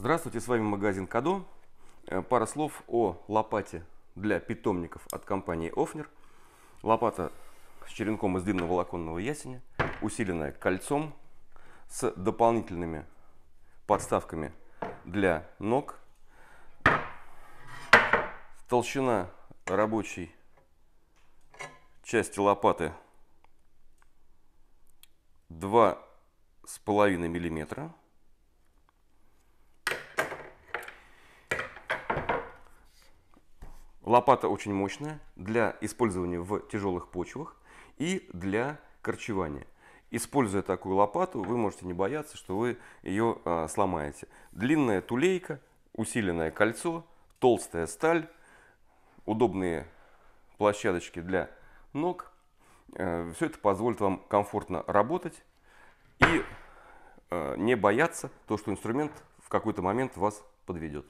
Здравствуйте, с вами магазин Кадо. Э, Пара слов о лопате для питомников от компании Офнер. Лопата с черенком из длинного волоконного ясеня, усиленная кольцом с дополнительными подставками для ног. Толщина рабочей части лопаты 2,5 миллиметра. Лопата очень мощная для использования в тяжелых почвах и для корчевания. Используя такую лопату, вы можете не бояться, что вы ее а, сломаете. Длинная тулейка, усиленное кольцо, толстая сталь, удобные площадочки для ног. Э, все это позволит вам комфортно работать и э, не бояться то, что инструмент в какой-то момент вас подведет.